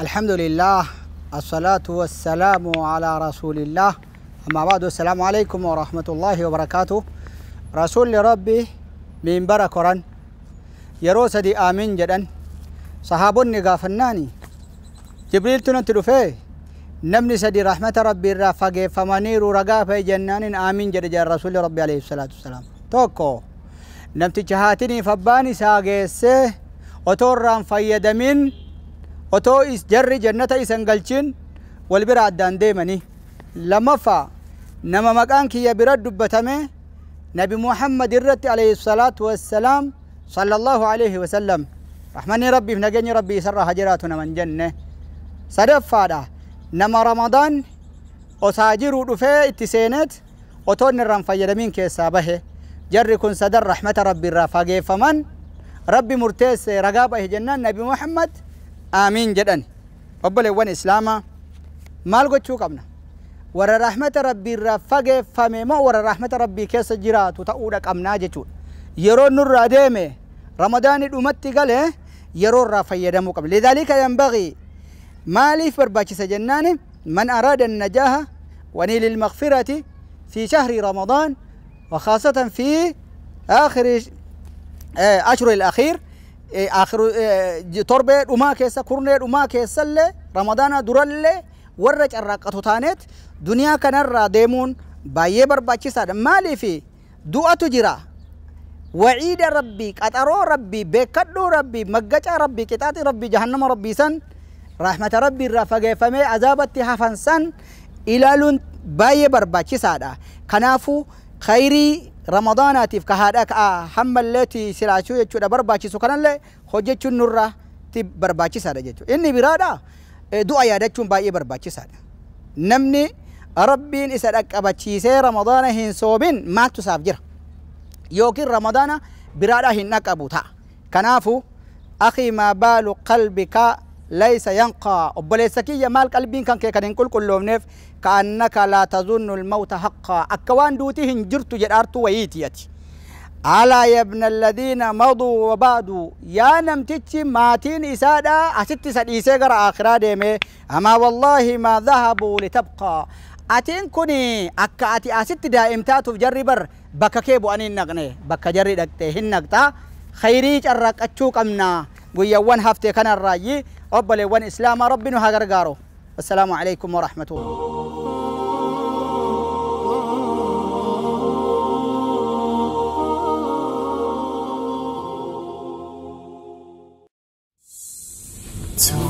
الحمد لله الصلاة والسلام على رسول الله أما بعد السلام عليكم ورحمة الله وبركاته رسول ربي من بركران يرو سدي آمين جدن صحابوني غافناني جبريل تنتلو فيه نمني سدي رحمة ربي الرافقه فمنير رقا في جنان آمين جد جاء رسول ربي عليه الصلاة والسلام توكو نمتي جهاتني فباني ساقيسه وتوران فيدمين أتو إس جري جنة إسنجلشين والبرة عدان ديماني لمفا نما مقان كي يبرد دبتامي نبي محمد الرت عليه الصلاة والسلام صلى الله عليه وسلم رحمني ربي فنجني ربي سر هجراتنا من جنة صدف فادا نما رمضان أساجر رفاء التسينات نرم الرنفاية من كيسابه جري كن صدر رحمة ربي الرافاقي فمن ربي مرتيس رقابه جنان نبي محمد آمين جدن أبلي وان إسلاما مال قد قبنا ورا رحمة ربي رفق فمي ما ورا رحمة ربي كيس جرات وتأودك أمنا جتون يرو نور ديمي رمضان الأمتي قال يرو رافا يدمو قبل لذلك ينبغي مالي فرباكي سجناني من أراد النجاح ونيل المغفرة في شهر رمضان وخاصة في آخر أشهر الأخير آخر torbe dhumaa keessa kurnee dhumaa keessallee ramadaana durallee warra carraaqqatu taaneet duniyaa kanarraa deemuun baay'ee barbaachisaadha maaliif du'atu jira waciida rabbii qaxaroo rabbii beekadhuu rabbii maggacaa rabbii qixaaxi rabbii jahannama rabbii san rahmata rabbii irraa fageeffamee azaabatti hafan san ilaaluun baay'ee barbaachisaadha kanaafuu khayrii ramadaanaatiif ka haadha ka hammalleeti silaachuu jechuudha barbaachisu kanallee hojjechuun nurraatti barbaachisaadha jechuudha inni biraadha du'a yaadachuun baay'ee barbaachisaadha namni rabbiin isa dhaqqabachiisee ramadaana hin soomin maaltu isaaf jira yookiin ramadaana biraadha hin dhaqqabu ta'a kanaafu akhi maa baalu qalbika laysa yanqaa obboleessa kiyya maal qalbiin kan kee kan hin qulqulloofneef كأنك لا تظن الموت حقا. أكوان دوتي هنجرت جرارت ويتيتي ألا يا ابن الذين مضوا وبعدوا. يا نمتتي ماتين إسادا. أستي سديسي غر آخرا ديمي. أما والله ما ذهبوا لتبقى. أتين كوني. أكا أتي أستي دائمتاتو جربر بكا كيبو أني نغني. بكا جري دكتي هنغتا خيري جرق أتشوك أمنا. قويوان هفتي كان الراجي أبلي وان إسلام ربنا هاغرغارو والسلام عليكم ورحمة الله Two.